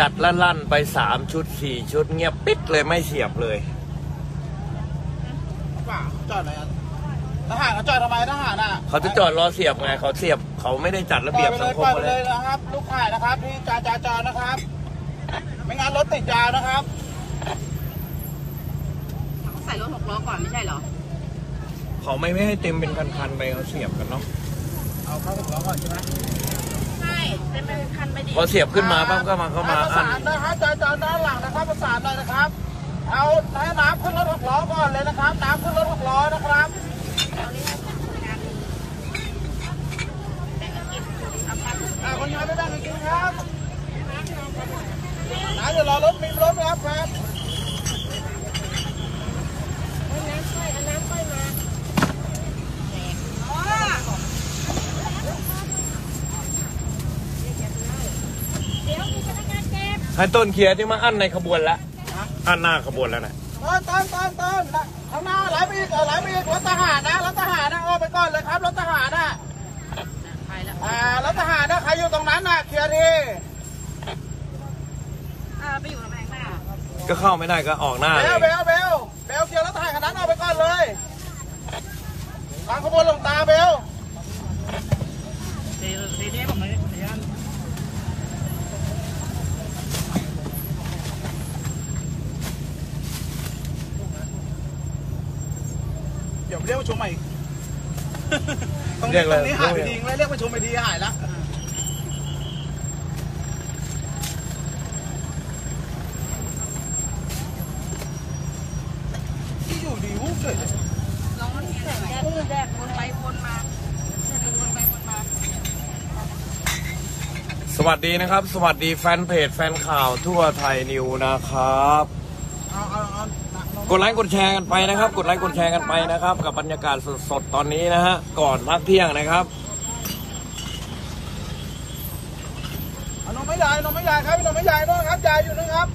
จัดลั่นๆไปสามชุดสี่ชุดเงียบปิดเลยไม่เสียบเลยว่าจอดไหนอะทหารเขาจอดทำไมทหารอะเขาจะจอดรอเสียบไงเขาเสียบเขาไม่ได้จัดระเบียบสังคปล่มอยไปมาเลเลยยนะครับ ลูกข่ายนะครับที่จาจาจรนะครับ ไม่งั้นรถติดยาวนะครับ เขาใส่รถหกล้อก่อนไม่ใช่เหรอ เขาไม่ไม่ให้เต็มเป็นคันๆไปเขาเสียบกันเนาะเอาเข้าถึงล้อก่อนใช่ไหมใช่เต็มเป็นคันไปดิพอเสียบขึ้นมาปั๊บก็มาเข้ามาประอันสานนะครับจาจรด้านหลังนะครับประสานหน่อยนะครับ เอาให้น้ำขึ้นรถหกล้อก่อนเลยนะครับ น้ำขึ้นรถหกล้อนะครับอ่าคนงานไม่ได้จริงๆครับน้าเดี๋ยวรอรถมีรถนะครับครับ ให้ต้นเคลียร์ที่มาอันในขบวนแล้วอันหน้าขบวนแล้วนะต้นต้นต้นต้นข้างหน้าไหลไปอีกเออไหลไปอีกรถทหารนะรถทหารนะออกไปก่อนเลยครับรถทหารนะไปแล้วอ่ารถทหารนะใครอยู่ตรงนั้นน่ะเคลียร์ทีอ่าไปอยู่ตำแหน่งหน้าก็เข้าไม่ได้ก็ออกหน้าเบเลลเบยลเบลเบลเคลียร์รถทหารคันนั้นออกไปก่อนเลยทางขบวนหลวงตาเบล เดี๋ยวเดี๋ยวผมเลยเดี๋ยว เดี๋ ยวเรียกประชุมใหม่อีกตรงนี้ตรงนี้หายไปทิ้งไว้เรียกประชุมไปทีหายละที่อยู่ดีวุ้บเลยน้องแดกแดกวนไปวนมาแดกวนไปวนมาสวัสดีนะครับ สวัสดีแฟนเพจแฟนข่าวทั่วไทยนิวนะครับ เอาเอาเอา กดไลค์กดแชร์กันไปนะครับ กดไลค์กดแชร์กันไปนะครับ กับบรรยากาศสดๆตอนนี้นะฮะก่อนพักเที่ยงนะครับเอานมไม่ใหญ่นมไม่ยายครับนมไม่ยายด้วยครับยายอยู่นะครับ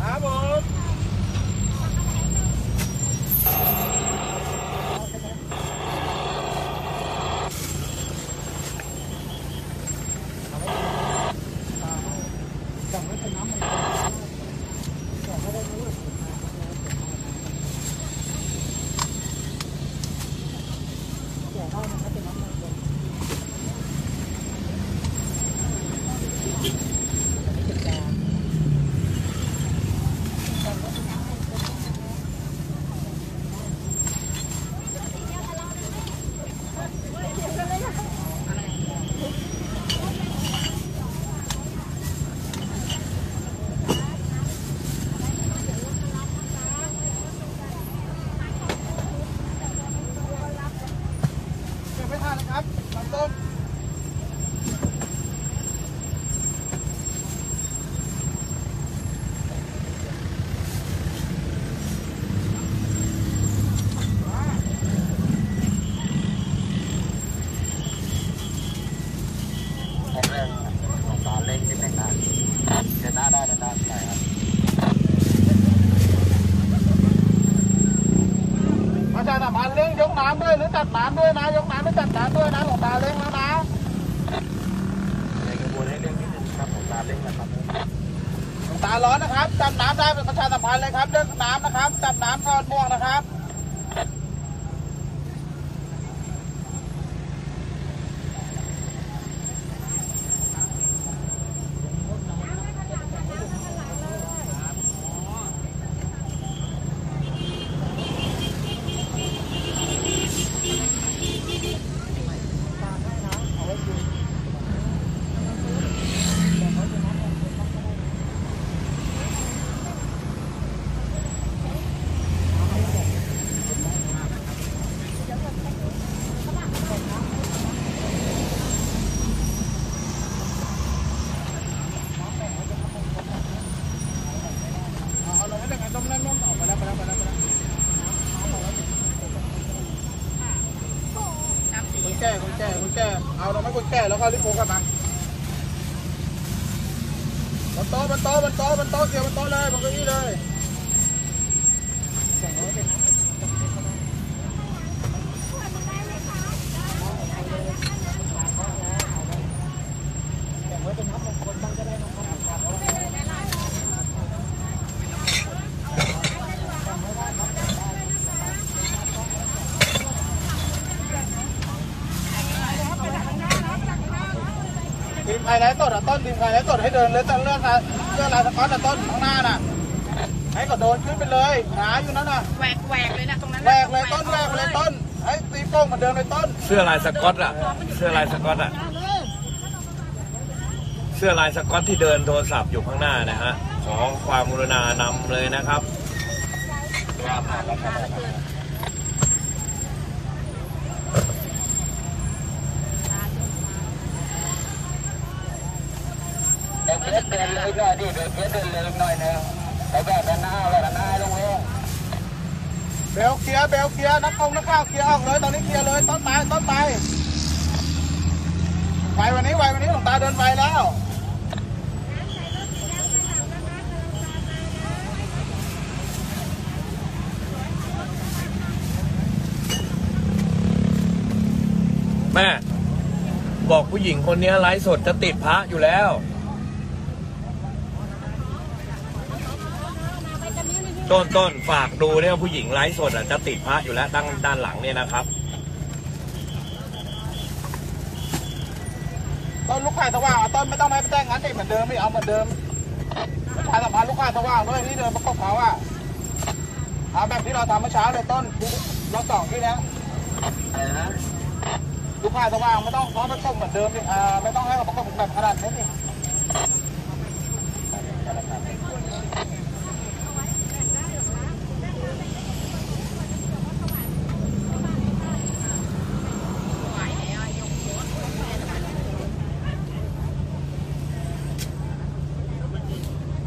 ครับผม นะครับลำต้ม แข็งแรงของตาเล็กนิดนึงนะเดินหน้าได้เดินหน้าได้ครับ ประชาสัมพั น้ำด้วยหรือตัดน้ำด้วยนะ ยกน้ำไม่ตัดน้ำด้วยนะหลวงตาเร่งแล้วนะในกระบวนให้เร่งนิดนึงครับของตาเล็กนะครับหลวงตาร้อนนะครับจับน้ำได้เป็นประชาสัมพันธ์เลยครับเรื่องน้ำนะครับจับน้ำก้อนม่วงนะครับ เอาลงให้ได้ไงต้มนั่นนุ่มออกไปแล้วไปแล้วไปแล้วไปแล้ว น้ำสี คนแก่คนแก่คนแก่เอาลงให้คน แก่แล้วก็รีบโพกลับมาบนโต๊ะบนโต๊ะบนโต๊ะบนโต๊ะเกี่ยวบนโต๊ะเลยบนเก้าอี้เลย ไลฟ์สดอะต้นทีมใครไลฟ์สดให้เดินเลยต้นเลือกนะเสื้อลายสก๊อตอะต้นข้างหน้าน่ะให้ก็โดนขึ้นไปเลยหาอยู่นั่นน่ะแหวกแหวกเลยนะตรงนั้นแหวกเลยต้นแหวกเลยต้นให้ตีโป้งเหมือนเดิมเลยต้น เสื้อลายสก๊อตอะ เสื้อลายสก๊อตอะเสื้อลายสก๊อตที่เดินโทรศัพท์อยู่ข้างหน้านะฮะขอความกรุณานำเลยนะครับ เด็กเล็กเดินเลยก็ดิ เด็กเล็กเดินเลยหน่อยนึงไอ้แบบนั้นหน้าแบบหน้าลงเองเบลเคลียร์เบลเคลียร์นักคงนักข้าวเคลียร์ออกเลย ตอนนี้เคลียร์เลยต้นไม้ต้นไม้ไววันนี้ไววันนี้หลวงตาเดินไวแล้วแม่บอกผู้หญิงคนนี้ไลฟ์สดจะติดพระอยู่แล้ว ต้นต้นฝากดูเนี่ยผู้หญิงไลฟ์สดอะจะติดพระอยู่แล้วด้านด้านหลังเนี่ยนะครับต้นลูกค้าสว่างอะต้นไม่ต้องให้ไปแจ้งงานเด็กเหมือนเดิมไม่เอาเหมือนเดิมประชาสัมพันธ์ลูกค้าสว่างด้วยที่เดินประกบเขาอะเอาแบบที่เราทำเมื่อเช้าเลยต้นรอบสองที่แล้วอะไรนะลูกค้าสว่างไม่ต้องเพราะมันส่งเหมือนเดิมดิอ่าไม่ต้องให้เขาประกบแบบขนาดนี้ดิ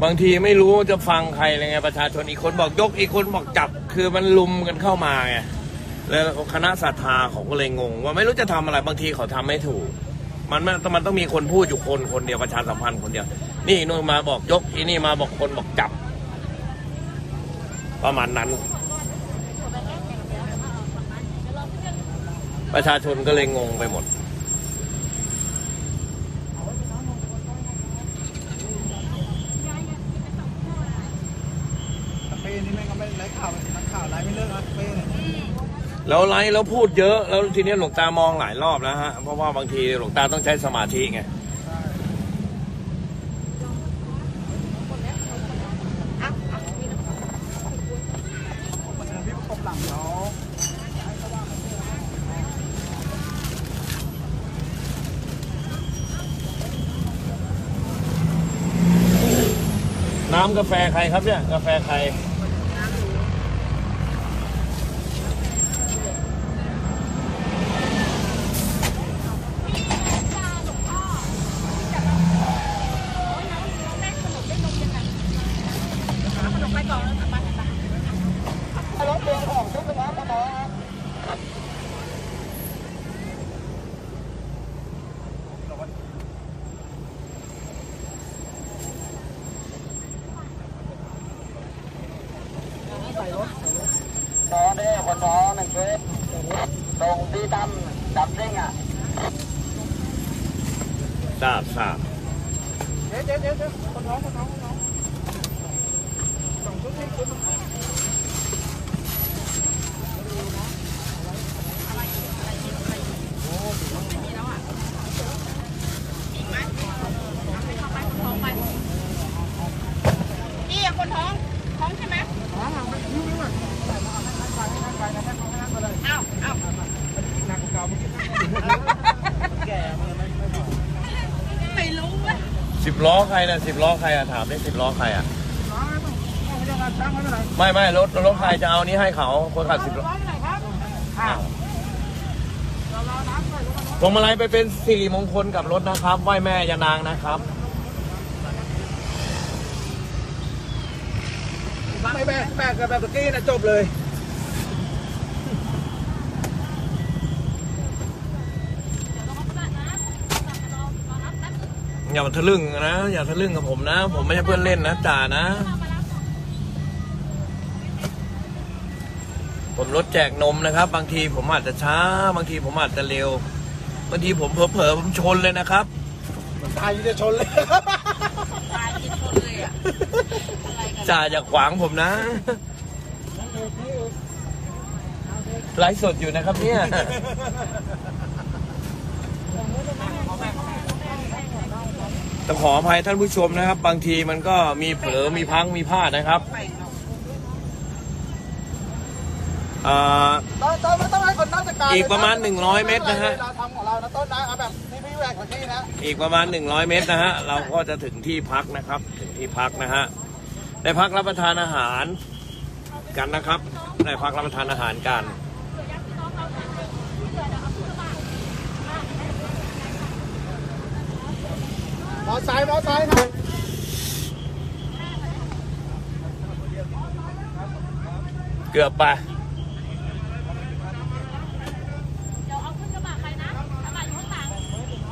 บางทีไม่รู้จะฟังใครไรเลยไงประชาชนอีกคนบอกยกอีกคนบอกจับ คือมันลุมกันเข้ามาไงแล้วคณะศรัทธาเขาก็เลยงง ว่าไม่รู้จะทำอะไรบางทีเขาทำไม่ถูก มันมันมันต้องมีคนพูดอยู่คนคนเดียวประชาสัมพันธ์คนเดียว นี่นู่นมาบอกยกอีนี่มาบอกคนบอกจับ ประมาณนั้น ประชาชนก็เลยงงไปหมด เป้นี่แม่งก็ไม่ไร้ข่าวนักข่าวไร้ไม่เลิกนะเป้เนี่ย แล้วไลฟ์แล้วพูดเยอะ แล้วทีนี้หลวงตามองหลายรอบแล้วฮะ เพราะว่าบางทีหลวงตาต้องใช้สมาธิไงน้ำกาแฟใครครับเนี่ย กาแฟใครถเดินของชุดนะครับน้องครับ น้องเนี่ยคนน้องหนึ่งเฟสตรงที่ตั้มดับซิ่งอะ ทราบทราบ เดี๋ยวเดี๋ยวเดี๋ยวเดี๋ยวคนท้องคนท้องคนท้องสองชุดนี่ชุด นี่คนท้องท้องใช่ไหม ท้องหลังไปยิ้วยิ้วอะไปนะไปนะไปนะไปนะไปเลย อ้าวอ้าว หนักกว่าเก่าเมื่อกี้แก่มันไม่ไม่บอก ไม่รู้เว้ย สิบล้อใคร นะสิบล้อใครอะถามได้สิบล้อใครอะน้องต้องต้องพยายามตั้งไว้เมื่อไหร่ไม่ไม่รถรถใครจะเอานี้ให้เขาคนขับสิบล้อร้อยเมื่อไหร่ครับอ้าวเราเราน้ำใส่ลงมาพวงมาลัยไปเป็นสิริมงคลกับรถนะครับไหว้แม่ยานางนะครับไม่แบกแบกกับแบบตะกี้นะจบเลย อย่ามาทะลึ่งนะ อย่าทะลึ่งกับผมนะ ผมไม่ใช่เพื่อนเล่นนะจ่านะ ผมรถแจกนมนะครับ บางทีผมอาจจะช้า บางทีผมอาจจะเร็ว บางทีผมเผลอๆผมชนเลยนะครับตายจะชนเลยตายกินคนเลยอะอะไรกันจ่าอย่าขวางผมนะไลฟ์สดอยู่นะครับเนี่ย ต้องขออภัยท่านผู้ชมนะครับ บางทีมันก็มีเผลอมีพลังมีพลาดนะครับอ่า ต้นต้นไม่ต้องให้คนราชการอีกประมาณ100เมตรนะฮะ เราทำของเรานะต้นนะเอาแบบที่พี่แหวกของที่นะอีกประมาณ 100 เมตรนะฮะ เราก็จะถึงที่พักนะครับ ถึงที่พักนะฮะ ได้พักรับประทานอาหารกันนะครับ ได้พักรับประทานอาหารกัน อไซค์มอไซค์นะเกือบไป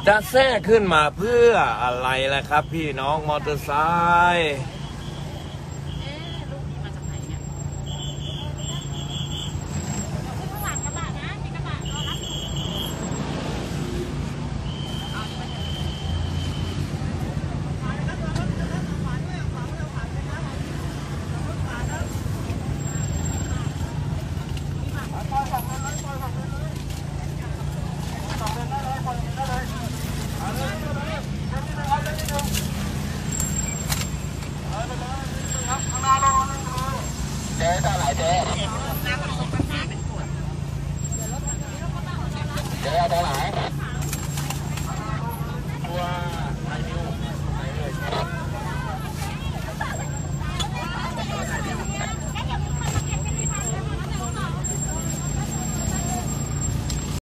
จะแทรกขึ้นมาเพื่ออะไรล่ะครับ พี่น้องมอเตอร์ไซค์